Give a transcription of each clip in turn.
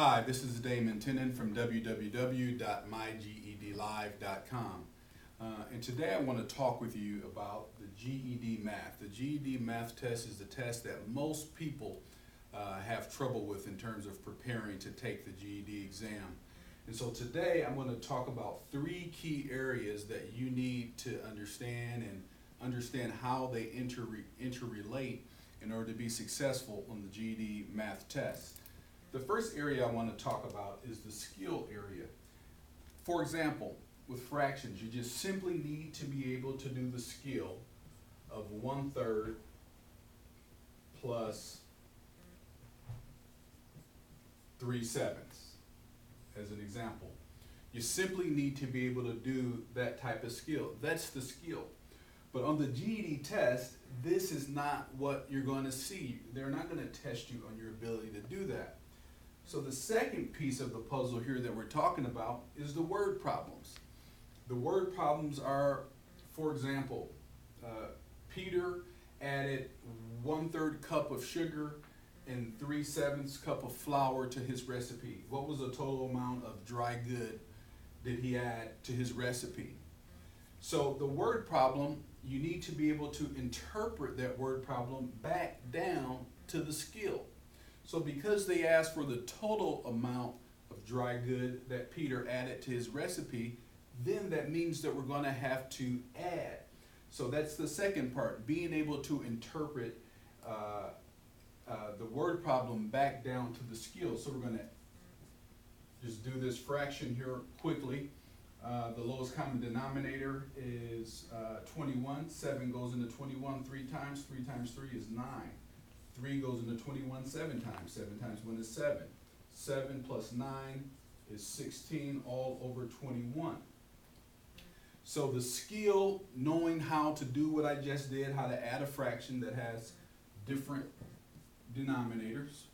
Hi, this is Damon Tinnon from www.mygedlive.com. Uh, and today I want to talk with you about the GED math. The GED math test is the test that most people uh, have trouble with in terms of preparing to take the GED exam. And so today I'm going to talk about three key areas that you need to understand and understand how they inter interrelate in order to be successful on the GED math test. The first area I want to talk about is the skill area. For example, with fractions, you just simply need to be able to do the skill of one third plus three sevenths, as an example. You simply need to be able to do that type of skill. That's the skill. But on the GED test, this is not what you're going to see. They're not going to test you on your ability to do that. So the second piece of the puzzle here that we're talking about is the word problems. The word problems are, for example, uh, Peter added one third cup of sugar and three sevenths cup of flour to his recipe. What was the total amount of dry good did he add to his recipe? So the word problem, you need to be able to interpret that word problem back down to the skill. So because they asked for the total amount of dry good that Peter added to his recipe, then that means that we're going to have to add. So that's the second part, being able to interpret uh, uh, the word problem back down to the skill. So we're going to just do this fraction here quickly. Uh, the lowest common denominator is uh, 21. 7 goes into 21 three times. 3 times 3 is 9. 3 goes into 21 seven times. 7 times 1 is 7. 7 plus 9 is 16 all over 21. So the skill, knowing how to do what I just did, how to add a fraction that has different denominators.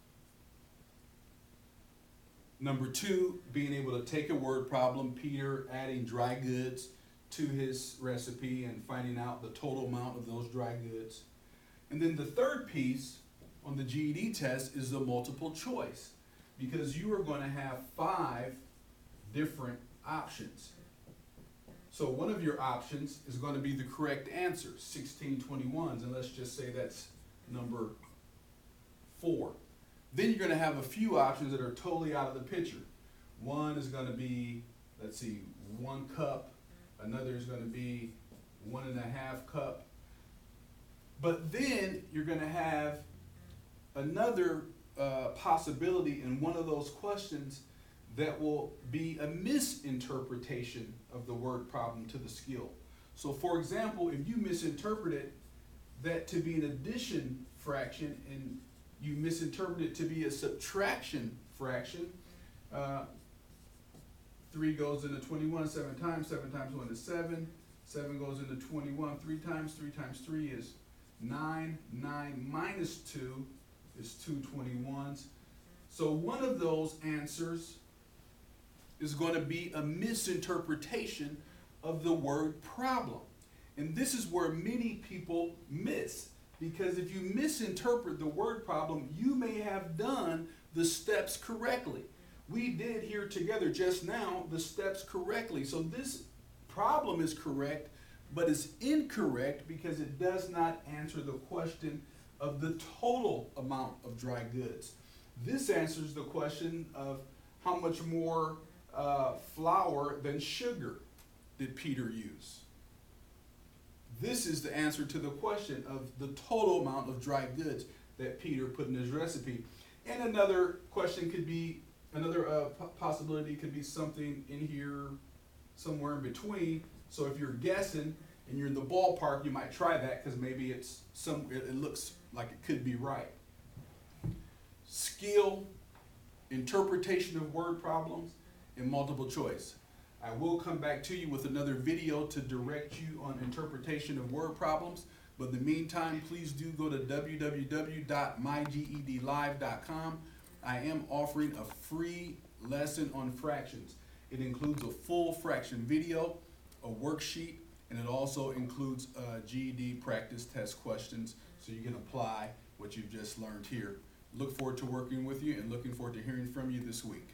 Number two, being able to take a word problem, Peter adding dry goods to his recipe and finding out the total amount of those dry goods. And then the third piece on the GED test is the multiple choice because you are going to have five different options. So one of your options is going to be the correct answer, 1621s, and let's just say that's number four. Then you're going to have a few options that are totally out of the picture. One is going to be, let's see, one cup. Another is going to be one and a half cup. But then you're going to have another uh, possibility in one of those questions that will be a misinterpretation of the word problem to the skill. So, for example, if you misinterpreted that to be an addition fraction and you misinterpret it to be a subtraction fraction, uh, 3 goes into 21 seven times, 7 times 1 is 7, 7 goes into 21 three times, 3 times 3 is 9, 9 minus 2 is two 21s. So one of those answers is going to be a misinterpretation of the word problem. And this is where many people miss. Because if you misinterpret the word problem, you may have done the steps correctly. We did here together just now the steps correctly. So this problem is correct, but it's incorrect because it does not answer the question of the total amount of dry goods. This answers the question of how much more uh, flour than sugar did Peter use. This is the answer to the question of the total amount of dry goods that Peter put in his recipe. And another question could be, another uh, possibility could be something in here, somewhere in between. So if you're guessing and you're in the ballpark, you might try that because maybe it's some, it looks like it could be right. Skill, interpretation of word problems, and multiple choice. I will come back to you with another video to direct you on interpretation of word problems. But in the meantime, please do go to www.mygedlive.com. I am offering a free lesson on fractions. It includes a full fraction video, a worksheet, and it also includes uh, GED practice test questions so you can apply what you've just learned here Look forward to working with you and looking forward to hearing from you this week.